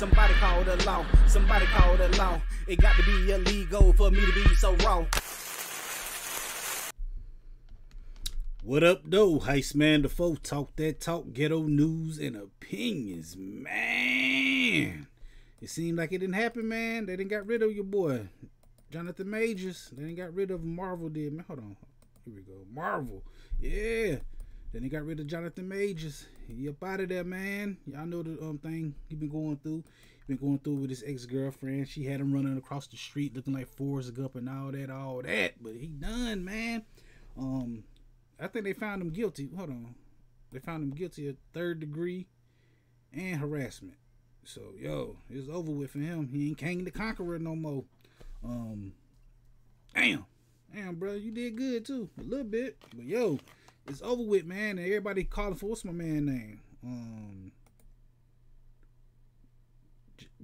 Somebody call the law. Somebody call the law. It got to be illegal for me to be so raw. What up, though? Heist Man the foe. Talk that talk, ghetto news and opinions, man. It seemed like it didn't happen, man. They didn't got rid of your boy, Jonathan Majors. They didn't got rid of Marvel, did man. Hold on. Here we go. Marvel. Yeah. Then they got rid of Jonathan Majors. He up out of there, man. Y'all know the um thing he been going through. He been going through with his ex girlfriend. She had him running across the street looking like Forrest Gump and all that, all that. But he done, man. Um, I think they found him guilty. Hold on. They found him guilty of third degree and harassment. So yo, it's over with for him. He ain't Kang the Conqueror no more. Um, damn, damn, bro, you did good too, a little bit. But yo, it's over with, man. And everybody calling for what's my man name? Um,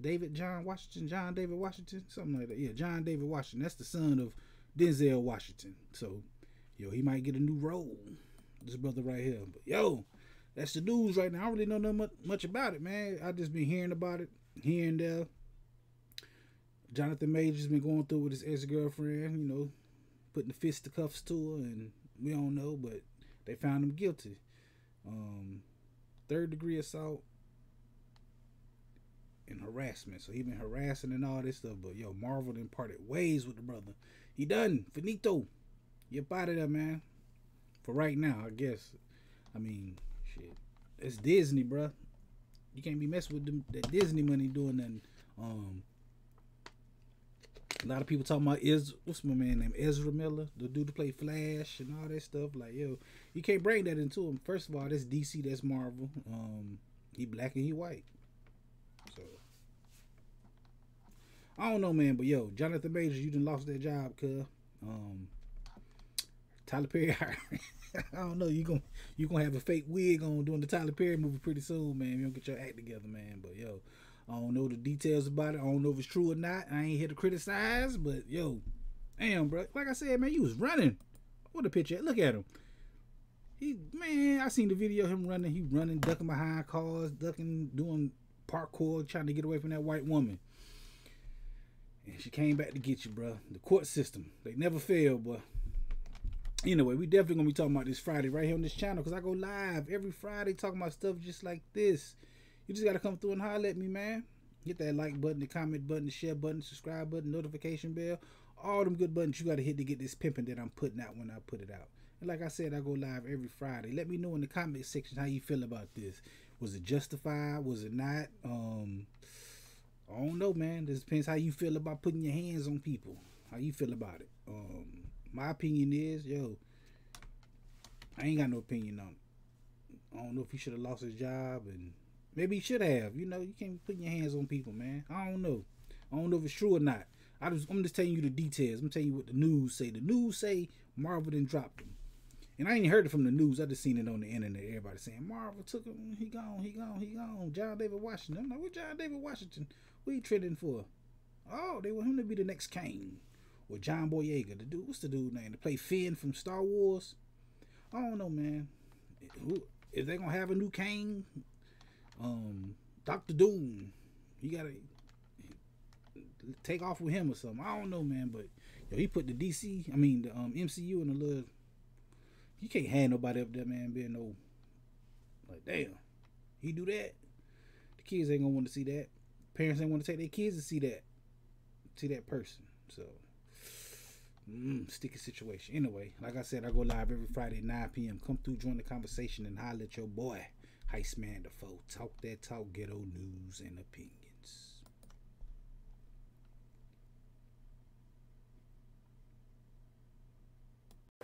David John Washington, John David Washington, something like that. Yeah, John David Washington. That's the son of Denzel Washington. So, yo, he might get a new role. This brother right here. But yo, that's the news right now. I don't really know much, much about it, man. I just been hearing about it here and there. Jonathan Major's been going through with his ex girlfriend, you know, putting the fisticuffs to cuffs to her, and we don't know, but they found him guilty. Um, third degree assault and harassment. So he been harassing and all this stuff. But yo, Marvel then parted ways with the brother. He done. Finito. You up out of there, man. For right now, I guess. I mean, shit. It's Disney, bruh. You can't be messing with them, that Disney money doing nothing. Um, a lot of people talking about is what's my man name Ezra Miller, the dude to play Flash and all that stuff. Like yo, you can't bring that into him. First of all, that's DC, that's Marvel. Um, he black and he white. So I don't know, man, but yo, Jonathan Majors, you done lost that job, cuz. Um, Tyler Perry, I don't know. You gonna you gonna have a fake wig on doing the Tyler Perry movie pretty soon, man. You don't get your act together, man. But yo, I don't know the details about it. I don't know if it's true or not. I ain't here to criticize, but yo, damn, bro. Like I said, man, you was running. What a picture. Look at him. He man, I seen the video of him running. He running, ducking behind cars, ducking, doing parkour, trying to get away from that white woman. And she came back to get you, bro. The court system, they never fail, but anyway, we definitely gonna be talking about this Friday right here on this channel because I go live every Friday talking about stuff just like this. You just gotta come through and holler at me, man. Hit that like button, the comment button, the share button, subscribe button, notification bell. All them good buttons you gotta hit to get this pimping that I'm putting out when I put it out. And like I said, I go live every Friday. Let me know in the comment section how you feel about this. Was it justified? Was it not? Um, I don't know, man. This depends how you feel about putting your hands on people. How you feel about it. Um, my opinion is, yo, I ain't got no opinion on it. I don't know if he should have lost his job and Maybe he should have. You know, you can't put your hands on people, man. I don't know. I don't know if it's true or not. I just, I'm just telling you the details. I'm telling you what the news say. The news say Marvel didn't drop him. And I ain't heard it from the news. I just seen it on the internet. Everybody saying Marvel took him. He gone. He gone. He gone. John David Washington. I'm like, what John David Washington? What he trending for? Oh, they want him to be the next Kang. Or John Boyega. The dude, what's the dude name? To play Finn from Star Wars. I don't know, man. Who, is they gonna have a new Kang? Um, Doctor Doom. You gotta take off with him or something. I don't know, man, but yo, he put the DC, I mean the um, MCU in a little. You can't have nobody up there, man, being no. Like damn, he do that. The kids ain't gonna want to see that. Parents ain't want to take their kids to see that, see that person. So, mm, sticky situation. Anyway, like I said, I go live every Friday 9 p.m. Come through, join the conversation, and holler at your boy. Heist Man the foe. Talk that talk, ghetto news and opinions.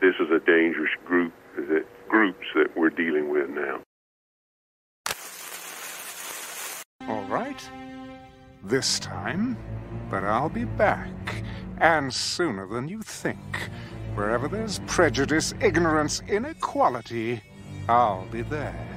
This is a dangerous group that groups that we're dealing with now. All right. This time, but I'll be back, and sooner than you think. Wherever there's prejudice, ignorance, inequality, I'll be there.